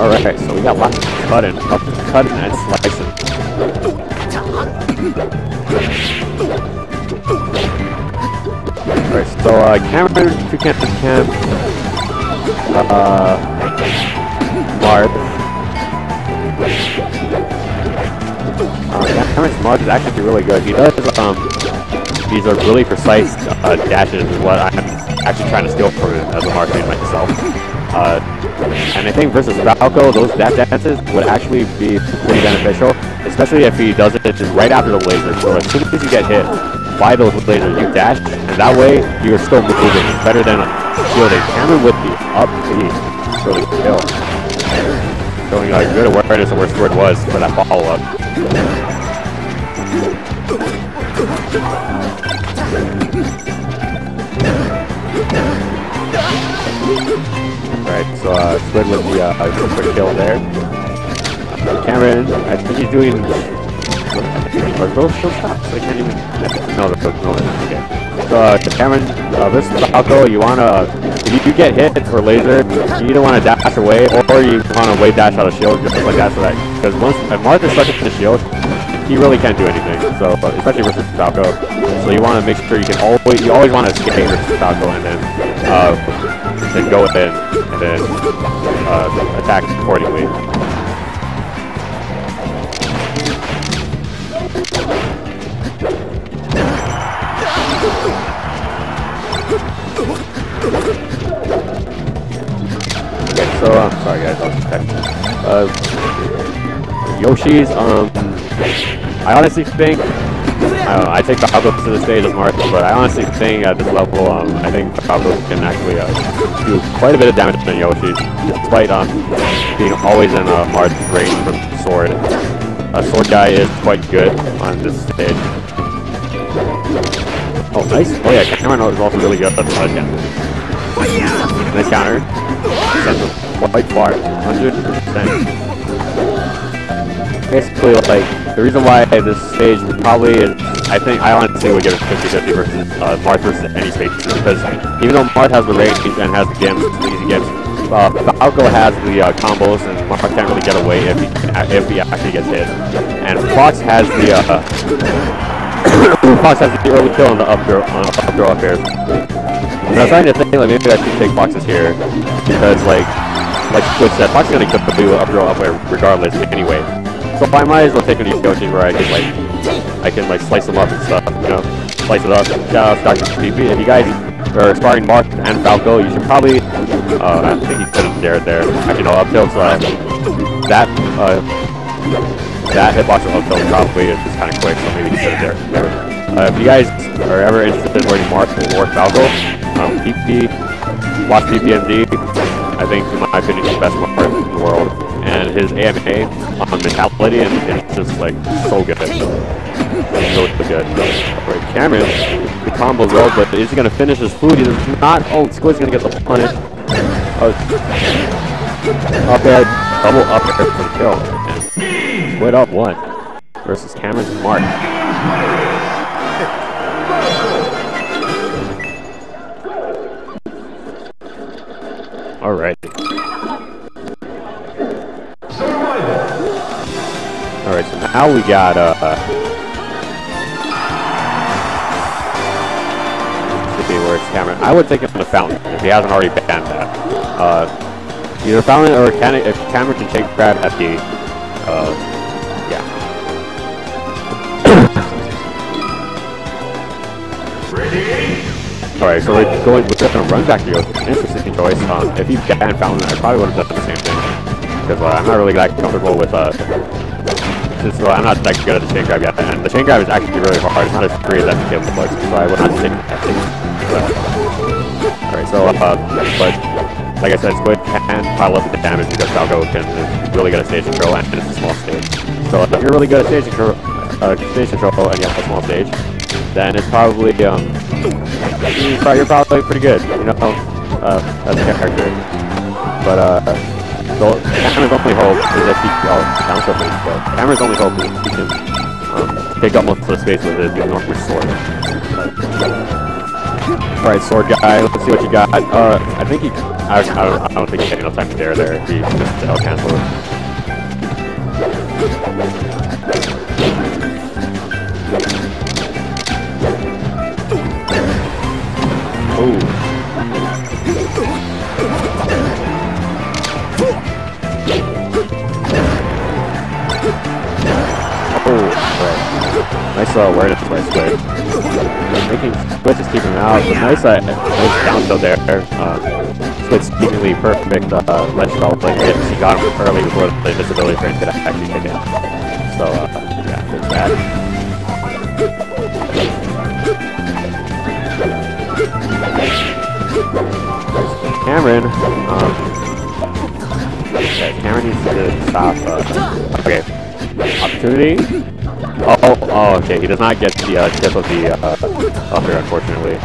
Alright, so we got lots of cutting, cutting and slicing. Alright, so uh, Cameron, two camp to camp, uh, Marth. Uh, Cameron's Marth is actually really good. He does, um, these are really precise uh, dashes is what I'm actually trying to steal from him as a Marth main myself. Uh, and I think versus Falco, those dash dances would actually be pretty beneficial, especially if he does it just right after the laser. So as soon as you get hit by those lasers, you dash, and that way you're still moving. Better than a shielding. Cameron with the up B really kill. Showing a good awareness of where Sword was for that follow-up. Alright, so uh, Squid with the uh, kill there. Cameron, I think he's doing... Are those still stops? I can't even... No, the those no, okay. So, uh, Cameron, uh, this is Falco, you wanna... If you get hit or laser, you either wanna dash away, or you wanna wavedash out of shield, just like that, so that... Because once... If Marth is stuck in the shield, he really can't do anything, so... Especially versus Falco. So you wanna make sure you can always... You always wanna escape versus Falco, and then... Uh, then go in and then uh, attack accordingly. Okay, so I'm uh, sorry guys, I was text. Uh, Yoshi's, um, I honestly think uh, I take Falco to the stage as Marth, but I honestly think at this level, um, I think Falco can actually uh, do quite a bit of damage to Yoshi, despite um, being always in uh, Marth's range from Sword. Uh, Sword guy is quite good on this stage. Oh, nice. Oh yeah, Cameron is also really good. Uh, yeah. Nice counter. Quite far. 100%. Basically, like, the reason why this stage would probably is, I think, I honestly would give it 50-50 versus uh, Marth versus any stage, because even though Marth has the range and has the games, the easy games, uh, Falco has the uh, combos, and Marth can't really get away if he, if he actually gets hit. And Fox has the, uh, Fox has the early kill on the up throw, on up throw up air. And I was trying to think, like, maybe I should take Fox's here, because, like, like Squid said, Fox is to kill the up throw up regardless anyway. So I might as well take one of these Yoshi where I can like, I can like slice them up and stuff, you know, slice it up. Shout out Dr. PP. If you guys are sparring Marth and Falco, you should probably, uh, I think he could have dared there. Actually, no, up tilt, uh, that, uh, that hitbox of up tilt probably is just kind of quick, so maybe he could have dared. Uh, if you guys are ever interested in learning Marth or Falco, um, PP, watch PPMD. I think, in my opinion, he's the best Marth in the world and his AMA on mentality and it's just like so good. So good. Right, Cameron, the combo well, but is he gonna finish his food? He does not. Oh, Squid's gonna get the punish. Oh, up air, double up air for the kill. And Squid up one versus Cameron's Marth. Alright. Alright, now we got, uh... See where it's Cameron. I would take it him the Fountain, if he hasn't already banned that. Uh, either Fountain or can if Cameron can take grab at the, uh, yeah. Ready? Alright, so we're going, we're just to run back to you. Interesting choice. Um, if he banned Fountain, I probably would have done the same thing. Because uh, I'm not really that comfortable with, uh, since well, I'm not that good at the chain grab yet, and the chain grab is actually really hard. It's not as free as that cable looks, so I would not take that thing. Alright, so, uh, but, like I said, Squid can pile up the damage because Falco can is really good at stage control, and it's a small stage. So if you're really good at stage control, uh, stage control and you have a small stage, then it's probably, um, you're probably pretty good, you know, uh, as a character. But, uh, so Cameron's only hope is that he oh down so but Cameron's only hope is he can um, take up most of the space with his enormous sword. Alright, sword guy, let's see what you got. Uh, I think he, I, I, don't, I don't think he had enough time to dare there. He just L cancel it. Nice uh, awareness by Squid. Making Squid just keeping out, but nice, uh, nice down tilt there. Uh, Squid's seemingly perfect uh, ledge developing. He got him early before the invincibility frame could actually kick in. So, uh, yeah, there's that. Cameron, um, yeah, Cameron needs to stop, uh, okay, opportunity, oh, oh, okay, he does not get the, uh, tip of the, uh, upper, unfortunately.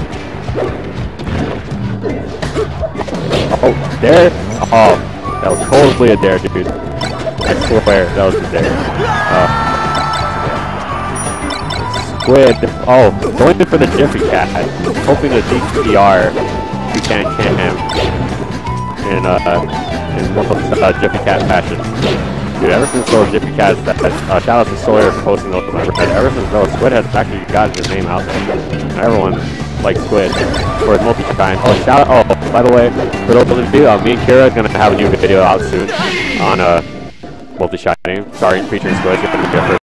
Oh, there, oh, that was totally a dare, dude, I swear, that was a dare, uh, Squid, oh, going for the Jiffy Cat, hoping the DPR you can't hit him in uh in uh, Jiffy Cat fashion. Dude, ever since those Jiffy Cats that uh, shout out to Sawyer for posting those on ever since those Squid has actually gotten his name out there. Everyone likes Squid for his multi shine. Oh shout out oh by the way, for those of you, uh, me and Kira are gonna have a new video out soon on uh multi shining. Sorry, featuring Squid.